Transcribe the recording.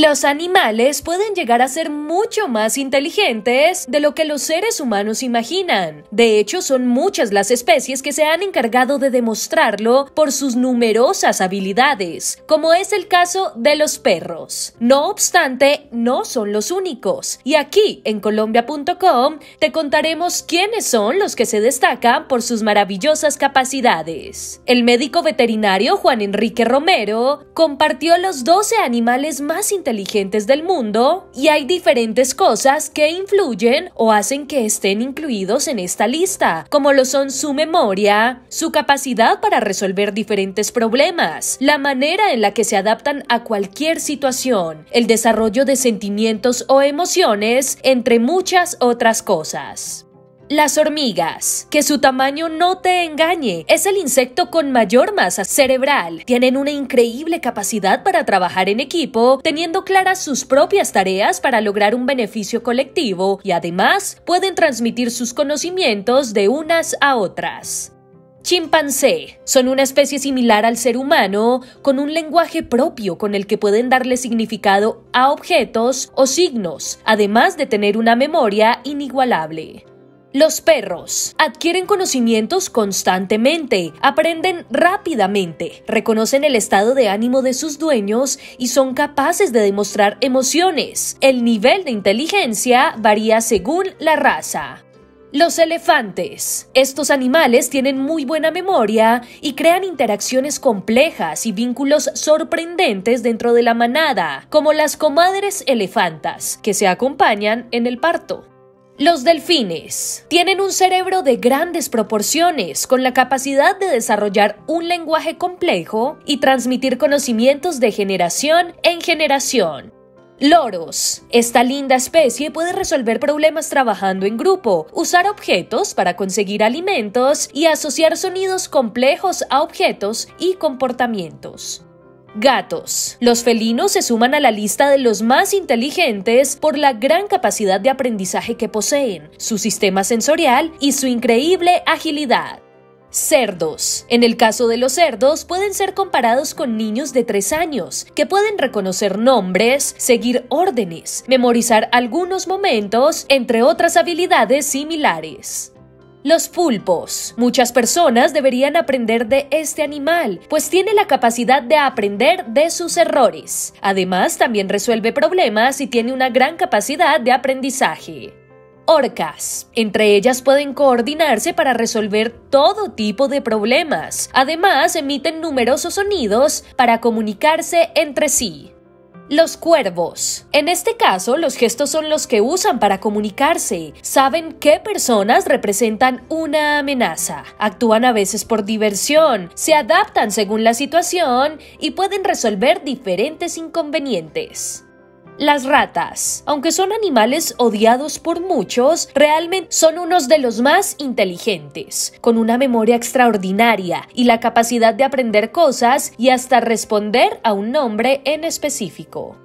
Los animales pueden llegar a ser mucho más inteligentes de lo que los seres humanos imaginan. De hecho, son muchas las especies que se han encargado de demostrarlo por sus numerosas habilidades, como es el caso de los perros. No obstante, no son los únicos. Y aquí, en colombia.com, te contaremos quiénes son los que se destacan por sus maravillosas capacidades. El médico veterinario Juan Enrique Romero compartió los 12 animales más inteligentes del mundo y hay diferentes cosas que influyen o hacen que estén incluidos en esta lista, como lo son su memoria, su capacidad para resolver diferentes problemas, la manera en la que se adaptan a cualquier situación, el desarrollo de sentimientos o emociones, entre muchas otras cosas. Las hormigas, que su tamaño no te engañe, es el insecto con mayor masa cerebral. Tienen una increíble capacidad para trabajar en equipo, teniendo claras sus propias tareas para lograr un beneficio colectivo y además pueden transmitir sus conocimientos de unas a otras. Chimpancé son una especie similar al ser humano, con un lenguaje propio con el que pueden darle significado a objetos o signos, además de tener una memoria inigualable. Los perros adquieren conocimientos constantemente, aprenden rápidamente, reconocen el estado de ánimo de sus dueños y son capaces de demostrar emociones. El nivel de inteligencia varía según la raza. Los elefantes. Estos animales tienen muy buena memoria y crean interacciones complejas y vínculos sorprendentes dentro de la manada, como las comadres elefantas, que se acompañan en el parto. Los delfines tienen un cerebro de grandes proporciones, con la capacidad de desarrollar un lenguaje complejo y transmitir conocimientos de generación en generación. Loros. Esta linda especie puede resolver problemas trabajando en grupo, usar objetos para conseguir alimentos y asociar sonidos complejos a objetos y comportamientos. Gatos. Los felinos se suman a la lista de los más inteligentes por la gran capacidad de aprendizaje que poseen, su sistema sensorial y su increíble agilidad. Cerdos. En el caso de los cerdos, pueden ser comparados con niños de 3 años, que pueden reconocer nombres, seguir órdenes, memorizar algunos momentos, entre otras habilidades similares. Los pulpos. Muchas personas deberían aprender de este animal, pues tiene la capacidad de aprender de sus errores. Además, también resuelve problemas y tiene una gran capacidad de aprendizaje. Orcas. Entre ellas pueden coordinarse para resolver todo tipo de problemas. Además, emiten numerosos sonidos para comunicarse entre sí. Los cuervos. En este caso, los gestos son los que usan para comunicarse. Saben qué personas representan una amenaza. Actúan a veces por diversión, se adaptan según la situación y pueden resolver diferentes inconvenientes. Las ratas, aunque son animales odiados por muchos, realmente son unos de los más inteligentes, con una memoria extraordinaria y la capacidad de aprender cosas y hasta responder a un nombre en específico.